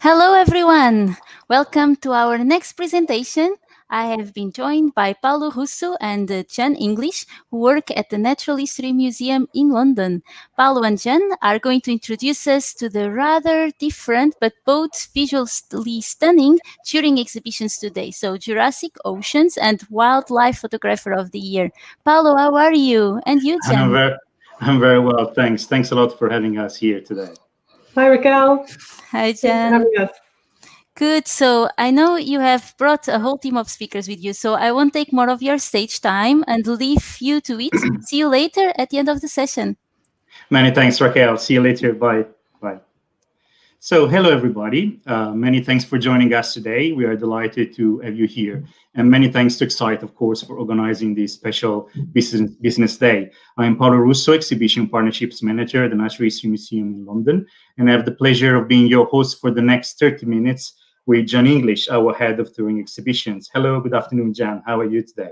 Hello, everyone. Welcome to our next presentation. I have been joined by Paolo Russo and uh, Jan English, who work at the Natural History Museum in London. Paolo and Jan are going to introduce us to the rather different but both visually stunning touring exhibitions today. So, Jurassic Oceans and Wildlife Photographer of the Year. Paolo, how are you? And you, Jan? I'm very, I'm very well, thanks. Thanks a lot for having us here today. Hi, Raquel. Hi, Jan. Good. So I know you have brought a whole team of speakers with you. So I won't take more of your stage time and leave you to it. See you later at the end of the session. Many thanks, Raquel. See you later. Bye. So, hello everybody. Uh, many thanks for joining us today. We are delighted to have you here. And many thanks to Ecsite, of course, for organizing this special business, business day. I'm Paolo Russo, Exhibition Partnerships Manager at the Natural History Museum in London. And I have the pleasure of being your host for the next 30 minutes with Jan English, our head of touring exhibitions. Hello, good afternoon, Jan. How are you today?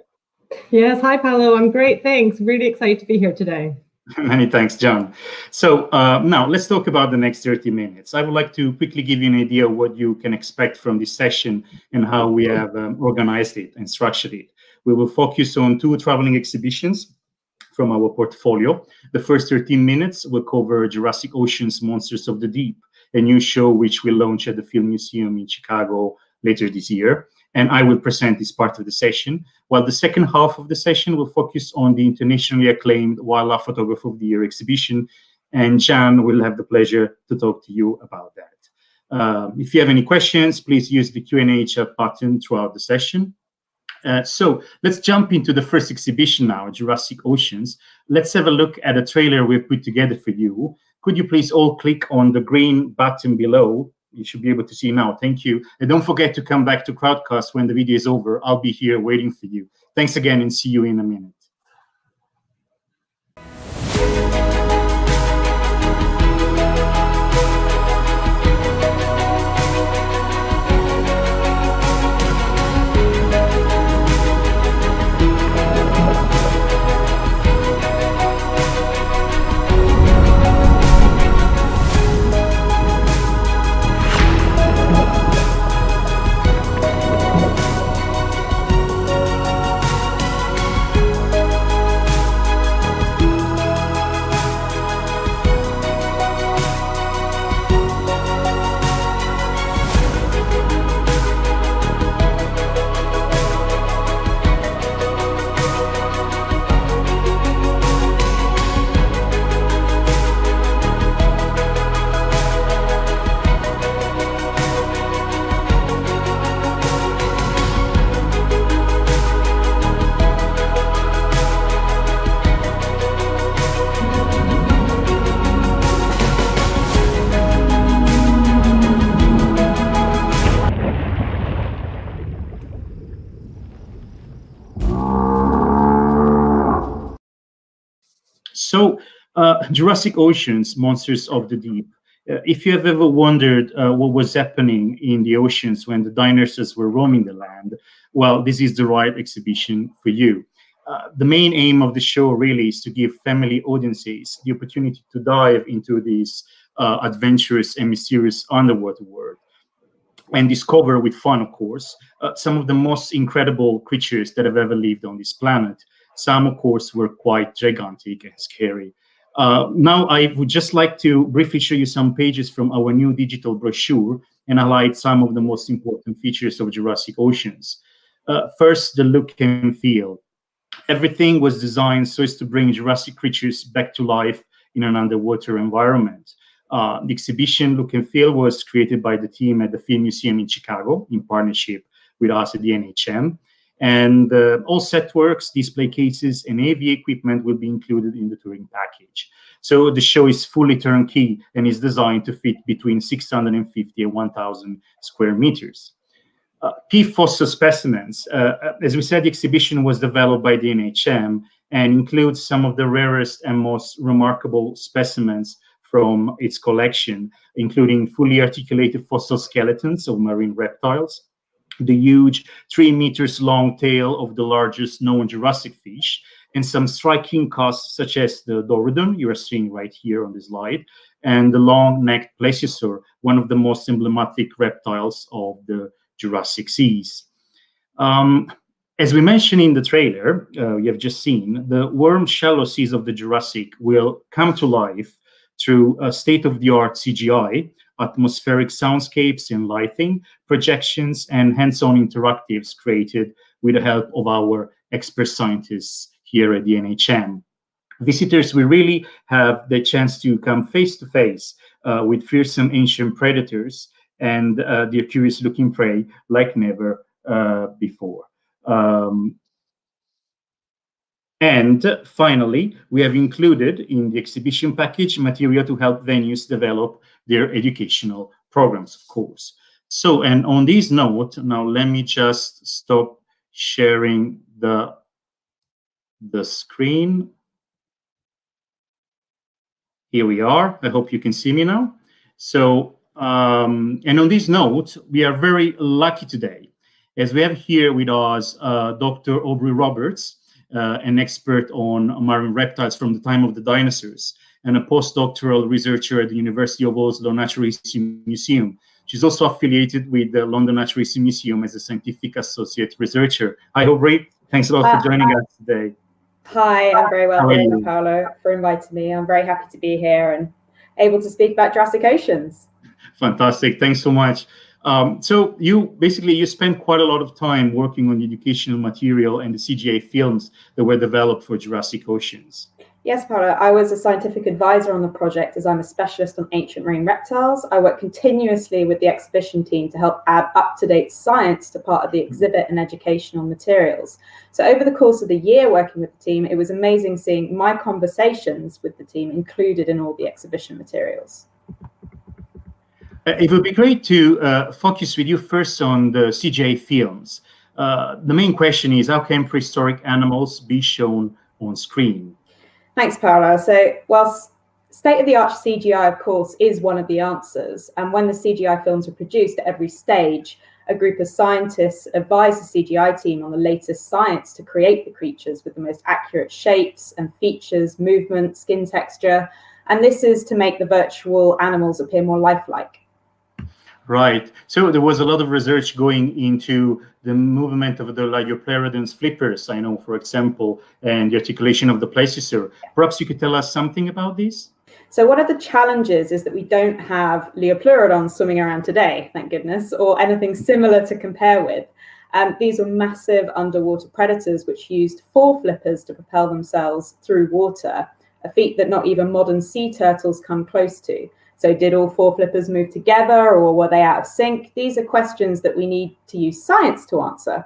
Yes, hi, Paolo. I'm great. Thanks. Really excited to be here today. Many thanks, Jan. So uh, now let's talk about the next 30 minutes. I would like to quickly give you an idea of what you can expect from this session and how we have um, organized it and structured it. We will focus on two traveling exhibitions from our portfolio. The first 13 minutes will cover Jurassic Ocean's Monsters of the Deep, a new show which will launch at the Field Museum in Chicago later this year and I will present this part of the session, while the second half of the session will focus on the internationally acclaimed Wildlife Photographer of the Year exhibition, and Jan will have the pleasure to talk to you about that. Uh, if you have any questions, please use the Q&A chat button throughout the session. Uh, so let's jump into the first exhibition now, Jurassic Oceans. Let's have a look at a trailer we've put together for you. Could you please all click on the green button below you should be able to see now. Thank you. And don't forget to come back to Crowdcast when the video is over. I'll be here waiting for you. Thanks again and see you in a minute. Jurassic Oceans, Monsters of the Deep. Uh, if you have ever wondered uh, what was happening in the oceans when the dinosaurs were roaming the land, well, this is the right exhibition for you. Uh, the main aim of the show really is to give family audiences the opportunity to dive into this uh, adventurous and mysterious underwater world and discover with fun, of course, uh, some of the most incredible creatures that have ever lived on this planet. Some, of course, were quite gigantic and scary. Uh, now, I would just like to briefly show you some pages from our new digital brochure and highlight some of the most important features of Jurassic Oceans. Uh, first, the look and feel. Everything was designed so as to bring Jurassic creatures back to life in an underwater environment. Uh, the exhibition look and feel was created by the team at the Field Museum in Chicago in partnership with us at the NHM. And uh, all set works, display cases, and AV equipment will be included in the touring package. So the show is fully turnkey and is designed to fit between 650 and 1,000 square meters. Uh, fossil specimens. Uh, as we said, the exhibition was developed by the NHM and includes some of the rarest and most remarkable specimens from its collection, including fully articulated fossil skeletons of marine reptiles, the huge three meters long tail of the largest known Jurassic fish, and some striking casts such as the Dorodon you are seeing right here on the slide, and the long-necked plesiosaur, one of the most emblematic reptiles of the Jurassic seas. Um, as we mentioned in the trailer uh, you have just seen, the warm shallow seas of the Jurassic will come to life through a state-of-the-art CGI, atmospheric soundscapes and lighting, projections, and hands-on interactives created with the help of our expert scientists here at the NHM. Visitors will really have the chance to come face to face uh, with fearsome ancient predators and uh, their curious looking prey like never uh, before. Um, and finally, we have included in the exhibition package material to help venues develop their educational programs, of course. So, and on this note, now let me just stop sharing the, the screen. Here we are. I hope you can see me now. So, um, and on this note, we are very lucky today as we have here with us uh, Dr. Aubrey Roberts, uh, an expert on marine reptiles from the time of the dinosaurs, and a postdoctoral researcher at the University of Oslo Natural History Museum. She's also affiliated with the London Natural History Museum as a scientific associate researcher. Hi, Aubrey. Thanks a lot for joining us today. Hi, I'm very well. Thank you, Paolo, for inviting me. I'm very happy to be here and able to speak about Jurassic Oceans. Fantastic. Thanks so much. Um, so you basically you spent quite a lot of time working on the educational material and the CGI films that were developed for Jurassic Oceans. Yes, Paolo. I was a scientific advisor on the project as I'm a specialist on ancient marine reptiles. I work continuously with the exhibition team to help add up-to-date science to part of the exhibit and educational materials. So over the course of the year working with the team, it was amazing seeing my conversations with the team included in all the exhibition materials. Uh, it would be great to uh, focus with you first on the CGI films. Uh, the main question is how can prehistoric animals be shown on screen? Thanks, Paolo. So, whilst state of the art CGI, of course, is one of the answers, and when the CGI films were produced at every stage, a group of scientists advised the CGI team on the latest science to create the creatures with the most accurate shapes and features, movement, skin texture. And this is to make the virtual animals appear more lifelike. Right. So there was a lot of research going into the movement of the Liopleurodon's flippers, I know, for example, and the articulation of the plesiosaur. Perhaps you could tell us something about this? So one of the challenges is that we don't have Liopleurodons swimming around today, thank goodness, or anything similar to compare with. Um, these were massive underwater predators which used four flippers to propel themselves through water, a feat that not even modern sea turtles come close to. So did all four flippers move together or were they out of sync? These are questions that we need to use science to answer,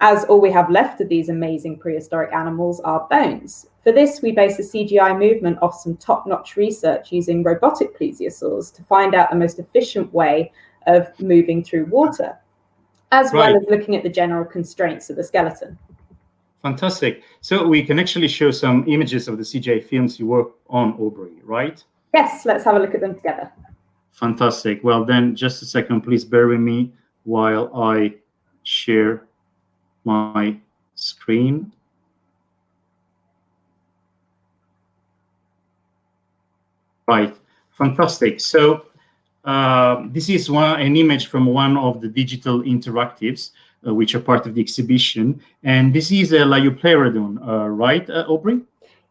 as all we have left of these amazing prehistoric animals are bones. For this, we base the CGI movement off some top-notch research using robotic plesiosaurs to find out the most efficient way of moving through water, as right. well as looking at the general constraints of the skeleton. Fantastic. So we can actually show some images of the CGI films you work on, Aubrey, right? Yes, let's have a look at them together. Fantastic. Well, then, just a second, please bear with me while I share my screen. Right, fantastic. So uh, this is one an image from one of the digital interactives, uh, which are part of the exhibition. And this is a Liopleurodon, uh, right, uh, Aubrey?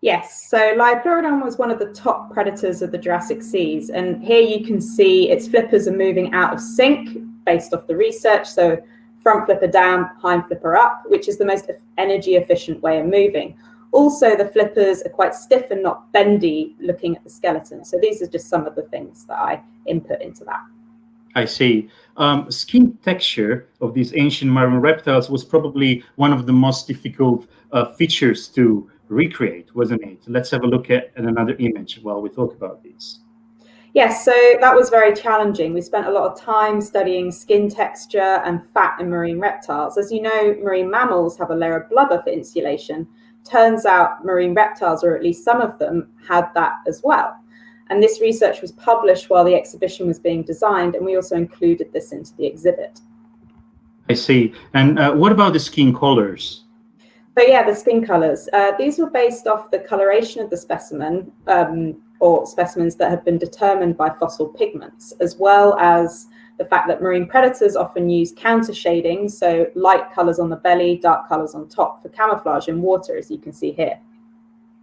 Yes, so Liopleurodon was one of the top predators of the Jurassic seas. And here you can see its flippers are moving out of sync based off the research. So front flipper down, hind flipper up, which is the most energy efficient way of moving. Also, the flippers are quite stiff and not bendy looking at the skeleton. So these are just some of the things that I input into that. I see. Um, skin texture of these ancient marine reptiles was probably one of the most difficult uh, features to recreate, wasn't it? Let's have a look at, at another image while we talk about these. Yes, so that was very challenging. We spent a lot of time studying skin texture and fat in marine reptiles. As you know, marine mammals have a layer of blubber for insulation. Turns out marine reptiles, or at least some of them, had that as well. And this research was published while the exhibition was being designed, and we also included this into the exhibit. I see. And uh, what about the skin colors? So yeah, the skin colors. Uh, these were based off the coloration of the specimen, um, or specimens that have been determined by fossil pigments, as well as the fact that marine predators often use counter shading, so light colors on the belly, dark colors on top for camouflage in water, as you can see here.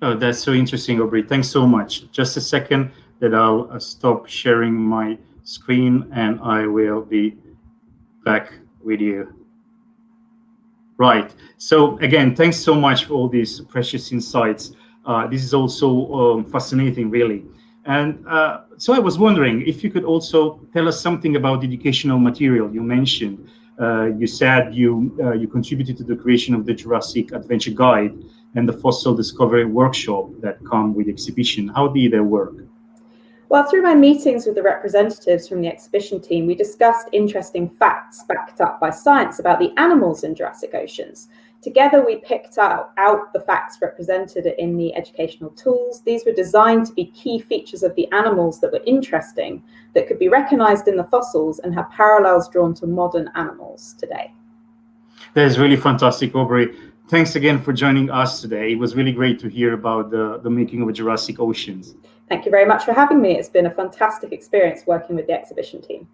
Oh, that's so interesting, Aubrey. Thanks so much. Just a second that I'll uh, stop sharing my screen and I will be back with you. Right. So again, thanks so much for all these precious insights. Uh, this is also um, fascinating, really. And uh, so I was wondering if you could also tell us something about the educational material you mentioned. Uh, you said you uh, you contributed to the creation of the Jurassic Adventure Guide and the Fossil Discovery Workshop that come with the exhibition. How did they work? Well, through my meetings with the representatives from the exhibition team, we discussed interesting facts backed up by science about the animals in Jurassic oceans. Together, we picked out, out the facts represented in the educational tools. These were designed to be key features of the animals that were interesting, that could be recognized in the fossils and have parallels drawn to modern animals today. That is really fantastic, Aubrey. Thanks again for joining us today. It was really great to hear about the, the making of Jurassic Oceans. Thank you very much for having me. It's been a fantastic experience working with the exhibition team.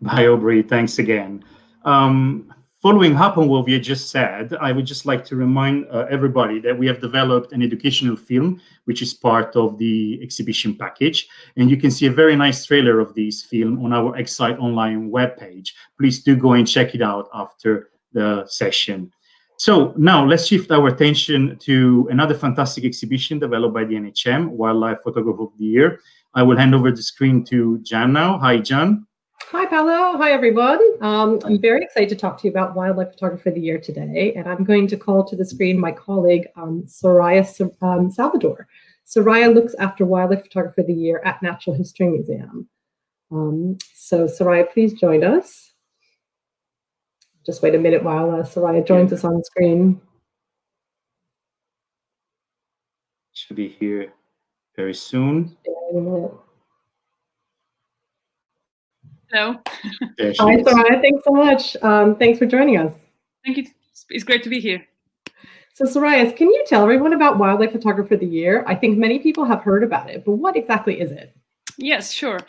Bye, Aubrey. Thanks again. Um, following up on what we just said, I would just like to remind uh, everybody that we have developed an educational film, which is part of the exhibition package. And you can see a very nice trailer of this film on our Ecsite Online webpage. Please do go and check it out after the session. So now let's shift our attention to another fantastic exhibition developed by the NHM, Wildlife Photographer of the Year. I will hand over the screen to Jan now. Hi, Jan. Hi, Paolo. Hi, everyone. Um, I'm very excited to talk to you about Wildlife Photographer of the Year today. And I'm going to call to the screen my colleague, um, Soraya um, Salvador. Soraya looks after Wildlife Photographer of the Year at Natural History Museum. Um, so Soraya, please join us just wait a minute while uh, Soraya joins us on screen. Should be here very soon. Hello. Hi, Soraya. Thanks so much. Um, thanks for joining us. Thank you. It's great to be here. So, Soraya, can you tell everyone about Wildlife Photographer of the Year? I think many people have heard about it, but what exactly is it? Yes, sure.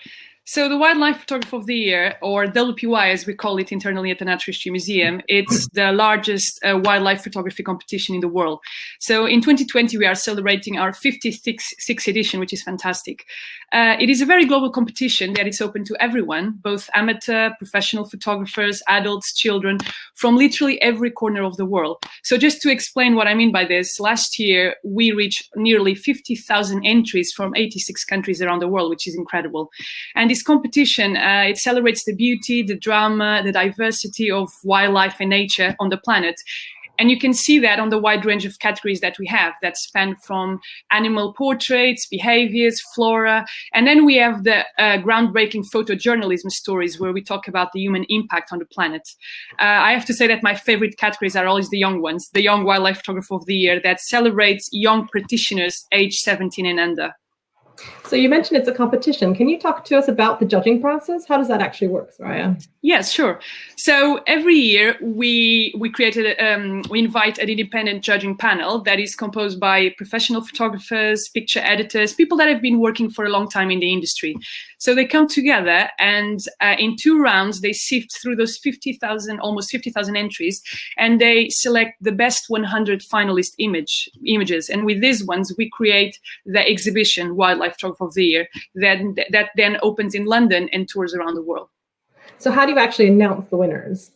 So the Wildlife Photographer of the Year, or WPY as we call it internally at the Natural History Museum, it's the largest uh, wildlife photography competition in the world. So in 2020, we are celebrating our 56th edition, which is fantastic. Uh, it is a very global competition that is open to everyone, both amateur, professional photographers, adults, children, from literally every corner of the world. So just to explain what I mean by this, last year we reached nearly 50,000 entries from 86 countries around the world, which is incredible. And this competition, uh, it celebrates the beauty, the drama, the diversity of wildlife and nature on the planet. And you can see that on the wide range of categories that we have that span from animal portraits, behaviors, flora. And then we have the uh, groundbreaking photojournalism stories where we talk about the human impact on the planet. Uh, I have to say that my favorite categories are always the young ones, the Young Wildlife Photographer of the Year that celebrates young practitioners age 17 and under. So you mentioned it's a competition. Can you talk to us about the judging process? How does that actually work, Soraya? Yes, sure. So every year we we created um, we invite an independent judging panel that is composed by professional photographers, picture editors, people that have been working for a long time in the industry. So they come together and uh, in two rounds they sift through those fifty thousand, almost fifty thousand entries, and they select the best one hundred finalist image images. And with these ones we create the exhibition Wildlife Photographer of the Year that, that then opens in London and tours around the world. So how do you actually announce the winners?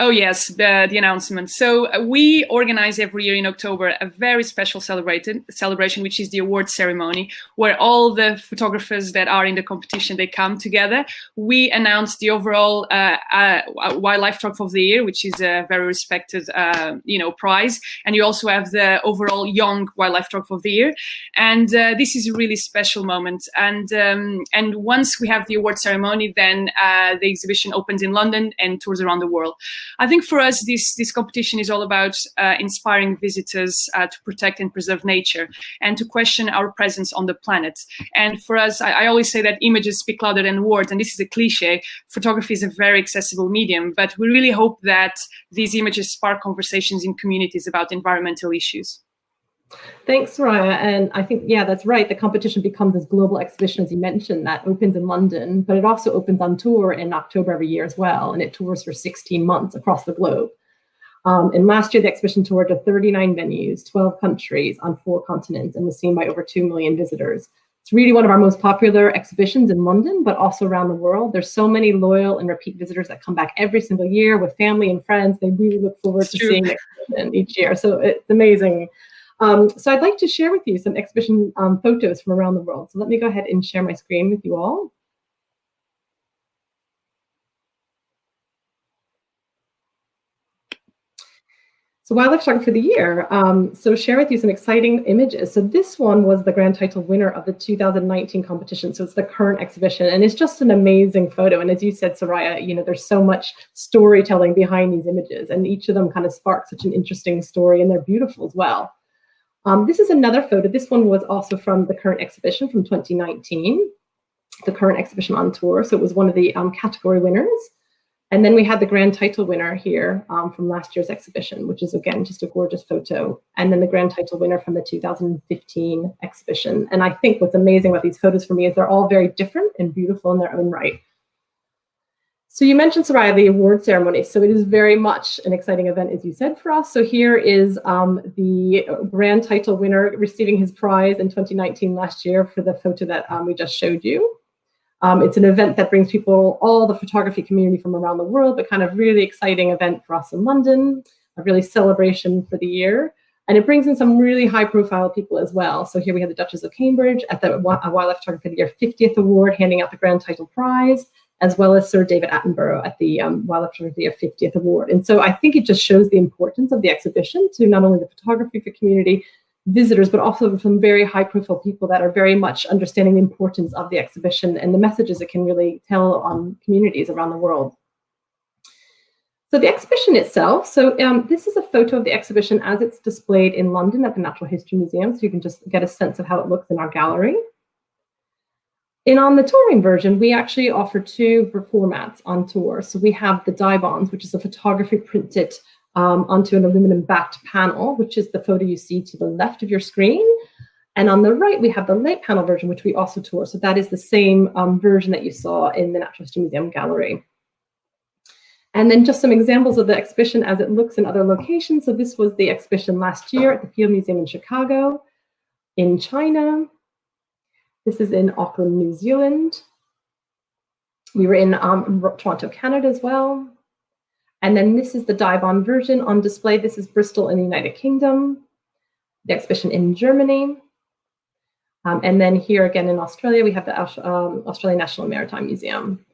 Oh yes, the, the announcement. So uh, we organize every year in October a very special celebration, which is the award ceremony, where all the photographers that are in the competition they come together. We announce the overall uh, uh, wildlife photographer of the year, which is a very respected uh, you know prize, and you also have the overall young wildlife photographer of the year, and uh, this is a really special moment. And um, and once we have the award ceremony, then uh, the exhibition opens in London and tours around the world. I think for us, this this competition is all about uh, inspiring visitors uh, to protect and preserve nature and to question our presence on the planet. And for us, I, I, always say that images speak louder than words, and this is a cliche. Photography is a very accessible medium, but we really hope that these images spark conversations in communities about environmental issues. Thanks, Soraya. And I think, yeah, that's right. The competition becomes this global exhibition, as you mentioned, that opens in London, but it also opens on tour in October every year as well. And it tours for 16 months across the globe. Um, and last year, the exhibition toured to 39 venues, 12 countries on four continents, and was seen by over 2 million visitors. It's really one of our most popular exhibitions in London, but also around the world. There's so many loyal and repeat visitors that come back every single year with family and friends. They really look forward it's to true. seeing it each year. So it's amazing. Um, so I'd like to share with you some exhibition um, photos from around the world. So let me go ahead and share my screen with you all. So Wildlife Photography of the Year. Um, so share with you some exciting images. So this one was the grand title winner of the 2019 competition. So it's the current exhibition and it's just an amazing photo. And as you said, Soraya, you know, there's so much storytelling behind these images and each of them kind of sparks such an interesting story and they're beautiful as well. Um, this is another photo. This one was also from the current exhibition from 2019, the current exhibition on tour. So it was one of the um, category winners. And then we had the grand title winner here um, from last year's exhibition, which is again just a gorgeous photo. And then the grand title winner from the 2015 exhibition. And I think what's amazing about these photos for me is they're all very different and beautiful in their own right. So you mentioned, Soraya, the award ceremony. So it is very much an exciting event, as you said, for us. So here is um, the grand title winner receiving his prize in 2019 last year for the photo that um, we just showed you. Um, it's an event that brings people, all the photography community from around the world, but kind of really exciting event for us in London, a really celebration for the year. And it brings in some really high profile people as well. So here we have the Duchess of Cambridge at the Wildlife Photography of the Year 50th Award, handing out the grand title prize as well as Sir David Attenborough at the um, Wildlife Photography 50th Award. And so I think it just shows the importance of the exhibition to not only the photography community, visitors, but also from very high profile people that are very much understanding the importance of the exhibition and the messages it can really tell on communities around the world. So the exhibition itself, so um, this is a photo of the exhibition as it's displayed in London at the Natural History Museum. So you can just get a sense of how it looks in our gallery. And on the touring version, we actually offer two formats on tour. So we have the Dibonds, which is a photography printed um, onto an aluminum backed panel, which is the photo you see to the left of your screen. And on the right, we have the light panel version, which we also tour. So that is the same um, version that you saw in the Natural History Museum gallery. And then just some examples of the exhibition as it looks in other locations. So this was the exhibition last year at the Field Museum in Chicago, in China, this is in Auckland, New Zealand. We were in um, Toronto, Canada as well. And then this is the Dibond version on display. This is Bristol in the United Kingdom, the exhibition in Germany. Um, and then here again in Australia, we have the um, Australian National Maritime Museum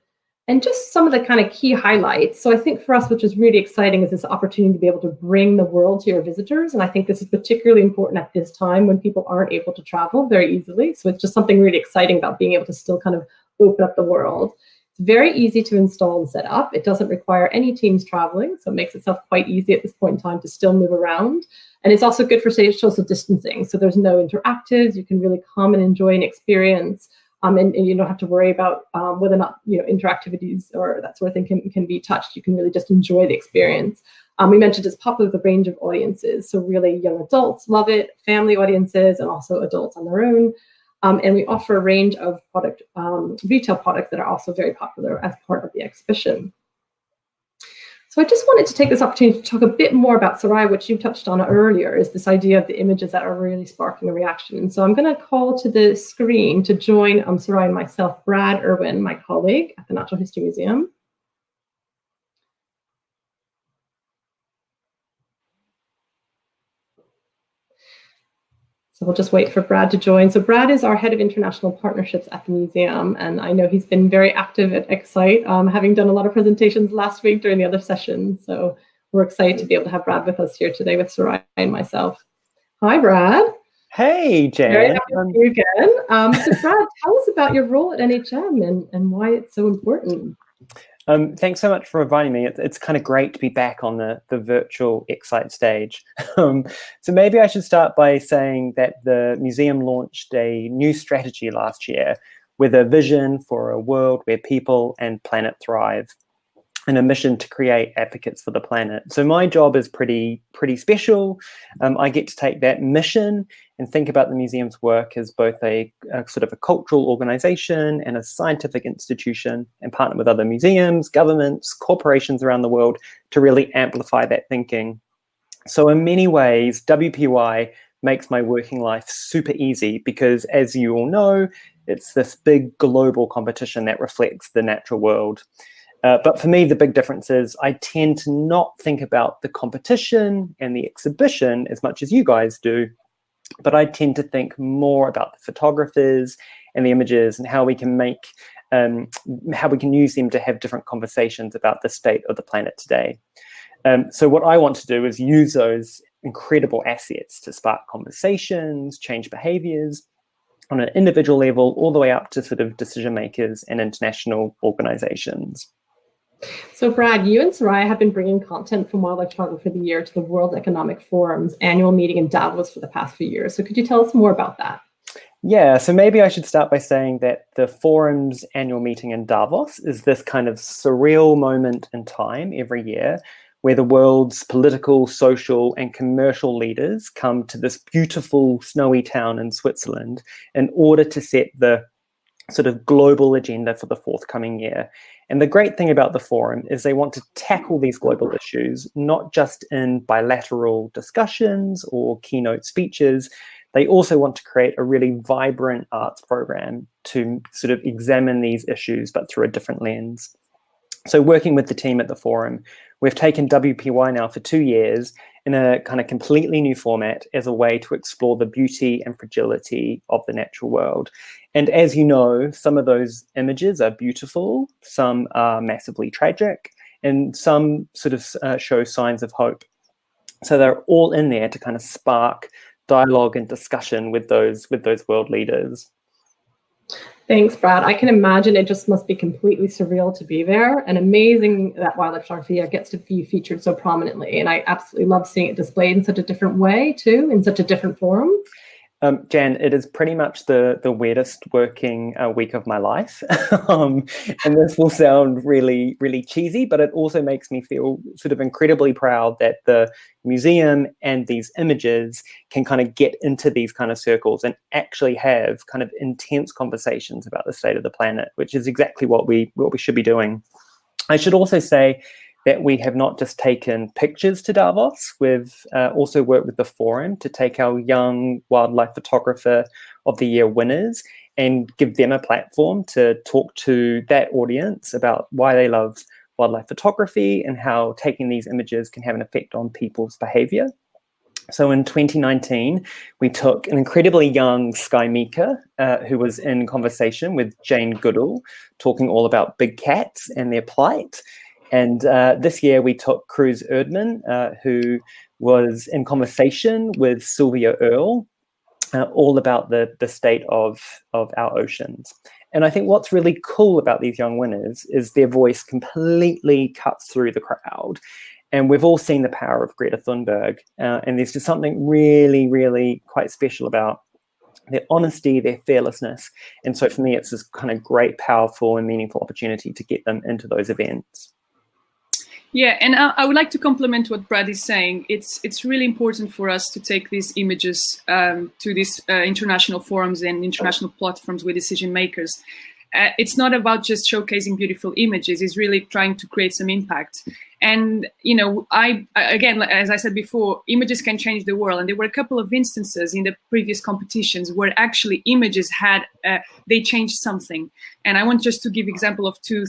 and just some of the kind of key highlights. So I think for us, which is really exciting, is this opportunity to be able to bring the world to your visitors. And I think this is particularly important at this time when people aren't able to travel very easily. So it's just something really exciting about being able to still kind of open up the world. It's very easy to install and set up. It doesn't require any teams traveling, so it makes itself quite easy at this point in time to still move around. And it's also good for social distancing. So there's no interactives. You can really come and enjoy an experience um, and, and, you don't have to worry about um, whether or not you know interactivities or that sort of thing can, can be touched. You can really just enjoy the experience. Um, we mentioned it's popular with a range of audiences, so really young adults love it, family audiences, and also adults on their own. Um, and we offer a range of product um, retail products that are also very popular as part of the exhibition. So I just wanted to take this opportunity to talk a bit more about Soraya, which you touched on earlier, is this idea of the images that are really sparking a reaction. And so I'm going to call to the screen to join um, Soraya and myself, Brad Irwin, my colleague at the Natural History Museum. So we'll just wait for Brad to join. So Brad is our head of international partnerships at the museum, and I know he's been very active at Ecsite, um, having done a lot of presentations last week during the other sessions. So we're excited to be able to have Brad with us here today with Soraya and myself. Hi, Brad. Hey, Jan. Very happy to see you again. Um, so Brad, tell us about your role at NHM and, and why it's so important. Um, thanks so much for inviting me. It's, it's kind of great to be back on the, the virtual Ecsite stage. um, so maybe I should start by saying that the museum launched a new strategy last year with a vision for a world where people and planet thrive. and a mission to create advocates for the planet. So my job is pretty pretty special. Um, I get to take that mission and think about the museum's work as both a, a, sort of a cultural organization and a scientific institution, and partner with other museums, governments, corporations around the world to really amplify that thinking. So in many ways, WPY makes my working life super easy because, as you all know, it's this big global competition that reflects the natural world. Uh, but for me, the big difference is I tend to not think about the competition and the exhibition as much as you guys do, but I tend to think more about the photographers and the images and how we can make, um, how we can use them to have different conversations about the state of the planet today. Um, so what I want to do is use those incredible assets to spark conversations, change behaviors on an individual level, all the way up to sort of decision makers and international organizations. So, Brad, you and Soraya have been bringing content from Wildlife Photography of the Year to the World Economic Forum's annual meeting in Davos for the past few years. So, could you tell us more about that? Yeah, so maybe I should start by saying that the forum's annual meeting in Davos is this kind of surreal moment in time every year where the world's political, social, and commercial leaders come to this beautiful snowy town in Switzerland in order to set the sort of global agenda for the forthcoming year. And the great thing about the forum is they want to tackle these global issues, not just in bilateral discussions or keynote speeches. They also want to create a really vibrant arts program to sort of examine these issues, but through a different lens. So, working with the team at the forum, we've taken WPY now for two years in a kind of completely new format as a way to explore the beauty and fragility of the natural world. And as you know, some of those images are beautiful, some are massively tragic, and some sort of uh, show signs of hope. So they're all in there to kind of spark dialogue and discussion with those with those world leaders. Thanks, Brad. I can imagine it just must be completely surreal to be there and amazing that wildlife photography gets to be featured so prominently. And I absolutely love seeing it displayed in such a different way too, in such a different forum. Um, Jan, it is pretty much the the weirdest working uh, week of my life, um, and this will sound really really cheesy, but it also makes me feel sort of incredibly proud that the museum and these images can kind of get into these kind of circles and actually have kind of intense conversations about the state of the planet, which is exactly what we what we should be doing. I should also say that we have not just taken pictures to Davos, we've uh, also worked with the forum to take our young wildlife photographer of the year winners and give them a platform to talk to that audience about why they love wildlife photography and how taking these images can have an effect on people's behavior. So in 2019, we took an incredibly young Skye Meaker, uh, who was in conversation with Jane Goodall, talking all about big cats and their plight. And uh, this year we took Cruz Erdmann, uh, who was in conversation with Sylvia Earle, uh, all about the, the state of, of our oceans. And I think what's really cool about these young winners is their voice completely cuts through the crowd. And we've all seen the power of Greta Thunberg. Uh, and there's just something really, really quite special about their honesty, their fearlessness. And so for me, it's this kind of great, powerful, and meaningful opportunity to get them into those events. Yeah, and I, I, would like to complement what Brad is saying. It's it's really important for us to take these images um, to these uh, international forums and international platforms with decision makers. Uh, it's not about just showcasing beautiful images. It's really trying to create some impact. And you know, I again, as I said before, images can change the world. And there were a couple of instances in the previous competitions where actually images had uh, they changed something. And I want just to give example of two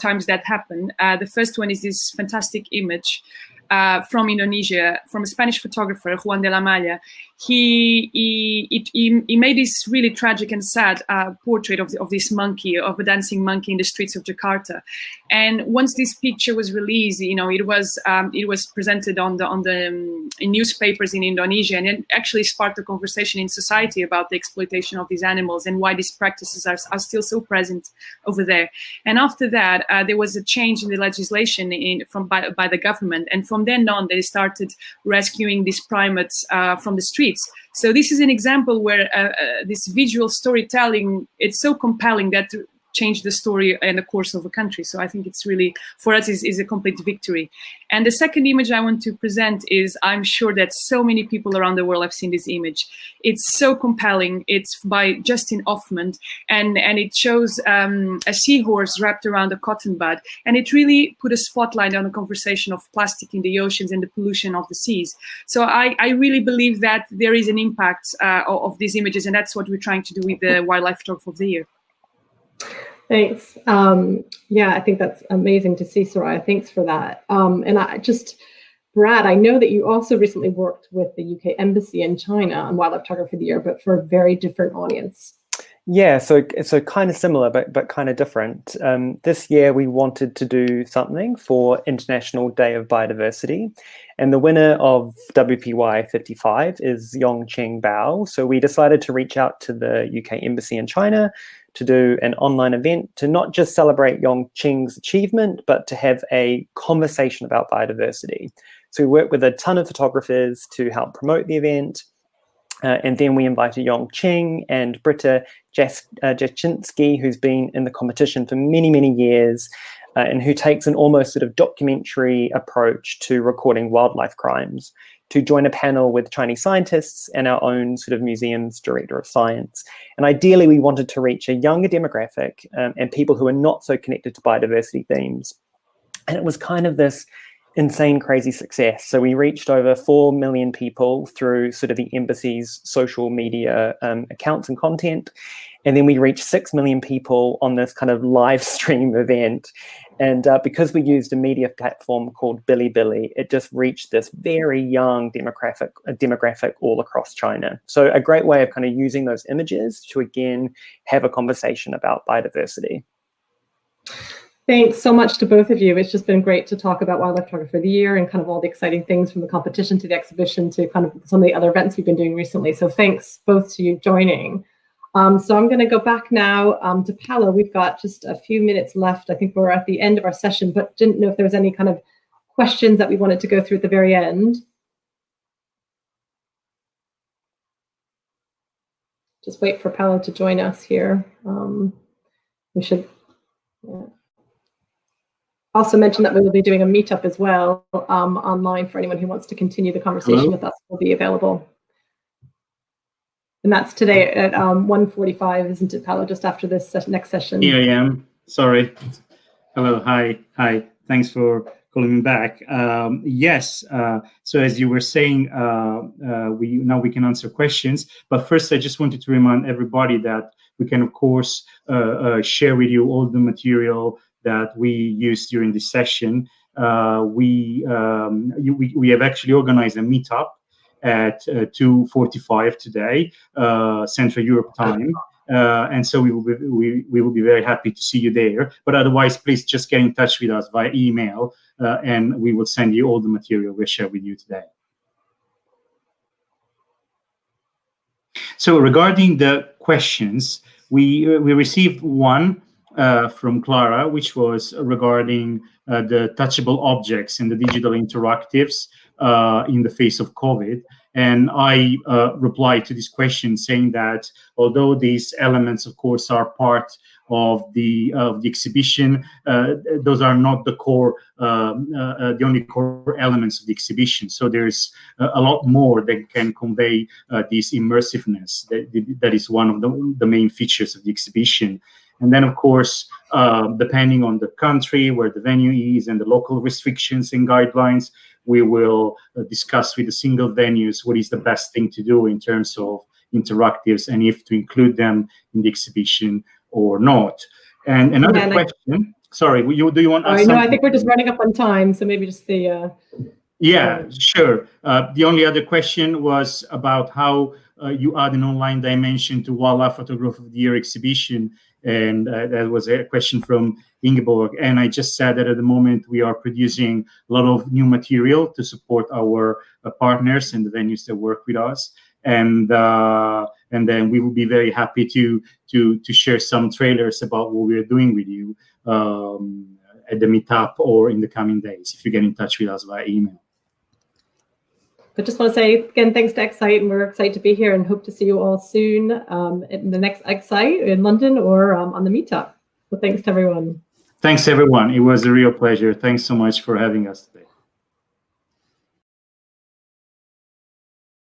times that happened. Uh, the first one is this fantastic image uh, from Indonesia, from a Spanish photographer, Juan de la Malla. He, he, he, he made this really tragic and sad uh, portrait of, the, of this monkey, of a dancing monkey in the streets of Jakarta. And once this picture was released, you know, it was um, it was presented on the on the um, in newspapers in Indonesia, and it actually sparked a conversation in society about the exploitation of these animals and why these practices are, are still so present over there. And after that, uh, there was a change in the legislation in, from by, by the government, and from then on, they started rescuing these primates uh, from the streets. So this is an example where uh, uh, this visual storytelling, it's so compelling that change the story and the course of a country. So I think it's really, for us, is, is a complete victory. And the second image I want to present is I'm sure that so many people around the world have seen this image. It's so compelling. It's by Justin Hofman, and, and it shows um, a seahorse wrapped around a cotton bud. And it really put a spotlight on the conversation of plastic in the oceans and the pollution of the seas. So I, I really believe that there is an impact uh, of, these images, and that's what we're trying to do with the Wildlife Photographer of the Year. Thanks. Um, yeah, I think that's amazing to see, Soraya. Thanks for that. Um, and I just, Brad, I know that you also recently worked with the UK Embassy in China on Wildlife Photography of the Year, but for a very different audience. Yeah, so so kind of similar, but but kind of different. Um, this year we wanted to do something for International Day of Biodiversity, and the winner of WPY 55 is Yongqing Bao. So we decided to reach out to the UK Embassy in China to do an online event to not just celebrate Yong Yongqing's achievement, but to have a conversation about biodiversity. So we worked with a ton of photographers to help promote the event. Uh, and then we invited Yong Yongqing and Britta Jas- uh, who's been in the competition for many, many years, uh, and who takes an almost sort of documentary approach to recording wildlife crimes, to join a panel with Chinese scientists and our own sort of museum's director of science. And ideally, we wanted to reach a younger demographic um, and people who are not so connected to biodiversity themes. And it was kind of this insane, crazy success. So we reached over 4 million people through sort of the embassy's social media um, accounts and content. And then we reached 6 million people on this kind of live stream event. And uh, because we used a media platform called Bilibili, it just reached this very young demographic, uh, demographic all across China. So a great way of kind of using those images to again have a conversation about biodiversity. Thanks so much to both of you. It's just been great to talk about Wildlife Photographer of the Year and kind of all the exciting things from the competition to the exhibition to kind of some of the other events we've been doing recently. So thanks both to you joining. Um, so I'm going to go back now um, to Paolo. We've got just a few minutes left. I think we're at the end of our session, but didn't know if there was any kind of questions that we wanted to go through at the very end. Just wait for Paolo to join us here. Um, we should. Yeah also mention that we will be doing a meetup as well um, online for anyone who wants to continue the conversation Hello? with us. Will be available, and that's today at um, 1:45, isn't it, Paolo? Just after this next session. Here I am. Sorry. Hello. Hi. Hi. Thanks for calling me back. Um, yes. Uh, so as you were saying, uh, uh, we now we can answer questions. But first, I just wanted to remind everybody that we can, of course, uh, uh, share with you all the material that we used during this session. Uh, we, um, we, we have actually organized a meetup at uh, 2.45 today, uh, Central Europe time. Uh, and so we will, be, we, we will be very happy to see you there. But otherwise, please just get in touch with us via email, uh, and we will send you all the material we share with you today. So regarding the questions, we, uh, we received one uh, from Clara, which was regarding uh, the touchable objects and the digital interactives uh, in the face of COVID. And I uh, replied to this question saying that although these elements, of course, are part of the of the exhibition, uh, those are not the core, um, uh, the only core elements of the exhibition. So there's a lot more that can convey this immersiveness. That, that is one of the, the main features of the exhibition. And then, of course, uh, depending on the country where the venue is and the local restrictions and guidelines, we will uh, discuss with the single venues what is the best thing to do in terms of interactives and if to include them in the exhibition or not. And another yeah, question. I, sorry, you, do you want? I know. I think we're just running up on time, so maybe just the. Uh, yeah, sure. Uh, the only other question was about how uh, you add an online dimension to Wildlife Photograph of the Year exhibition and uh, that was a question from Ingeborg. And I just said that at the moment we are producing a lot of new material to support our uh, partners and the venues that work with us. And uh, and then we will be very happy to to to share some trailers about what we are doing with you um, at the meetup or in the coming days if you get in touch with us via email. But just want to say again, thanks to Ecsite, and we're excited to be here and hope to see you all soon um, in the next Ecsite in London or um, on the meetup. So thanks to everyone. Thanks, everyone. It was a real pleasure. Thanks so much for having us today.